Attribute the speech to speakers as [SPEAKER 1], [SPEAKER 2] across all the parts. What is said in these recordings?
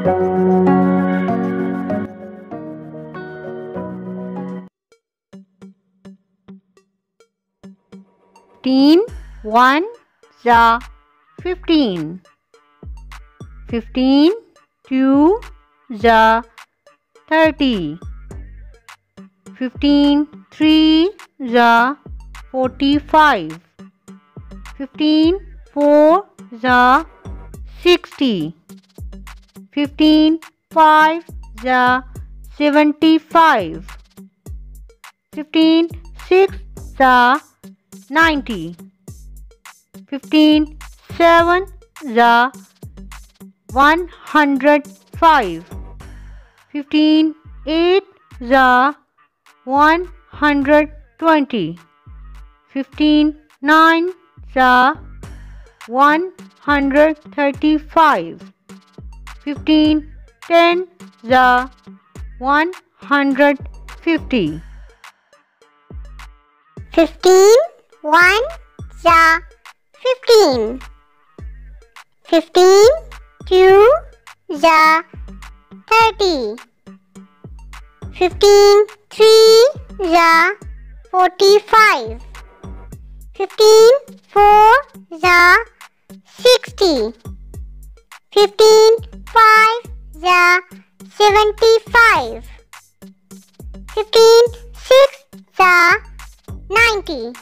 [SPEAKER 1] Fifteen one za fifteen. Fifteen two za thirty. Fifteen three za forty-five. Fifteen four za sixty. Fifteen five za seventy-five. Fifteen six za ninety. Fifteen seven za one hundred five. Fifteen eight za one hundred twenty. Fifteen nine za one hundred thirty-five. Fifteen ten za one hundred fifty.
[SPEAKER 2] Fifteen one za fifteen. Fifteen two za thirty. Fifteen three za forty-five. Fifteen four the 75. 15 6 the 90.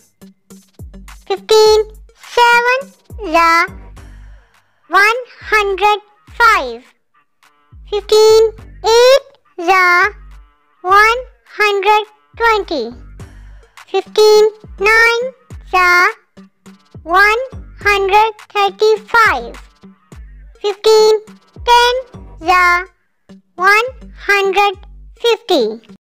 [SPEAKER 2] 15 7 the 105. 15 8 za 120. 15 9 za 135. 15 10 the 150.